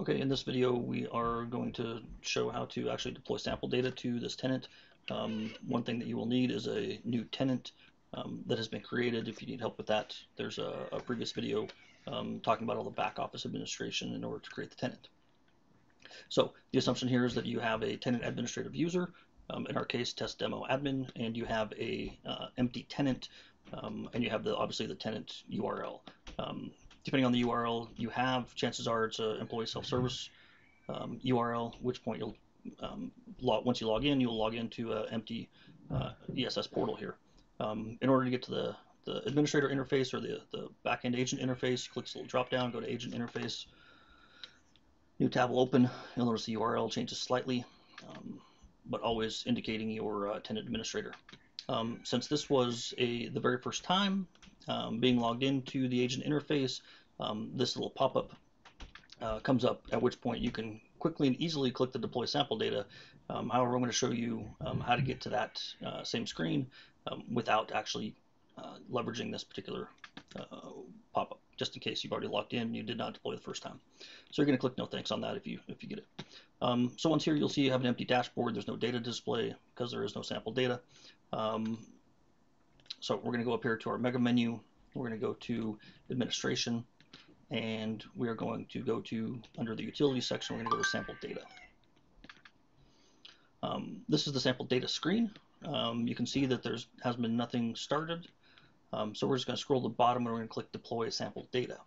Okay, in this video we are going to show how to actually deploy sample data to this tenant. Um, one thing that you will need is a new tenant um, that has been created. If you need help with that, there's a, a previous video um, talking about all the back office administration in order to create the tenant. So the assumption here is that you have a tenant administrative user, um, in our case test demo admin, and you have a uh, empty tenant, um, and you have the obviously the tenant URL. Depending on the URL you have, chances are it's an employee self-service um, URL, which point you'll um, log, once you log in, you'll log into an empty uh, ESS portal here. Um, in order to get to the, the administrator interface or the, the backend agent interface, click this little drop down, go to agent interface. New tab will open. You'll notice the URL changes slightly, um, but always indicating your uh, tenant administrator. Um, since this was a the very first time um, being logged into the agent interface, um, this little pop-up uh, comes up, at which point you can quickly and easily click the deploy sample data. Um, however, I'm going to show you um, how to get to that uh, same screen um, without actually uh, leveraging this particular uh, pop-up, just in case you've already logged in and you did not deploy the first time. So you're going to click no thanks on that if you if you get it. Um, so once here, you'll see you have an empty dashboard. There's no data display because there is no sample data. Um, so we're going to go up here to our mega menu. We're going to go to administration and we are going to go to under the utility section we're going to go to sample data. Um, this is the sample data screen. Um, you can see that there's has been nothing started. Um, so we're just going to scroll to the bottom and we're going to click deploy sample data.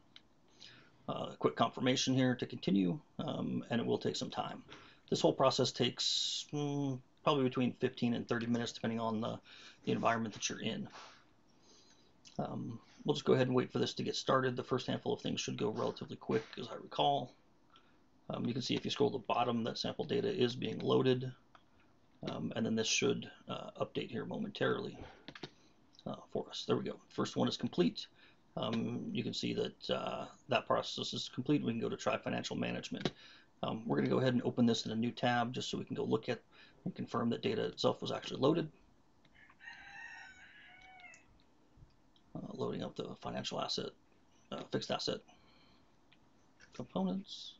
Uh, quick confirmation here to continue um, and it will take some time. This whole process takes mm, probably between 15 and 30 minutes depending on the, the environment that you're in um, we'll just go ahead and wait for this to get started. The first handful of things should go relatively quick, as I recall. Um, you can see if you scroll to the bottom, that sample data is being loaded. Um, and then this should uh, update here momentarily uh, for us. There we go. First one is complete. Um, you can see that uh, that process is complete. We can go to try financial management. Um, we're going to go ahead and open this in a new tab just so we can go look at and confirm that data itself was actually loaded. Up the financial asset, uh, fixed asset components.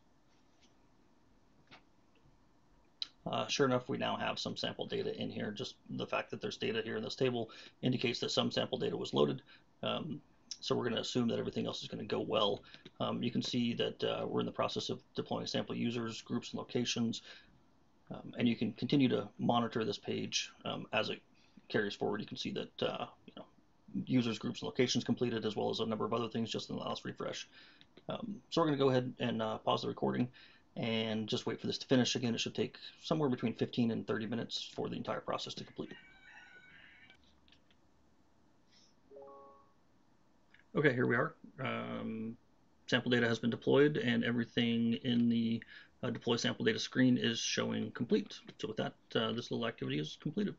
Uh, sure enough, we now have some sample data in here. Just the fact that there's data here in this table indicates that some sample data was loaded. Um, so we're going to assume that everything else is going to go well. Um, you can see that uh, we're in the process of deploying sample users, groups, and locations. Um, and you can continue to monitor this page um, as it carries forward. You can see that uh, you know users, groups, locations completed, as well as a number of other things just in the last refresh. Um, so we're going to go ahead and uh, pause the recording and just wait for this to finish. Again, it should take somewhere between 15 and 30 minutes for the entire process to complete. Okay, here we are. Um, sample data has been deployed and everything in the uh, deploy sample data screen is showing complete. So with that, uh, this little activity is completed.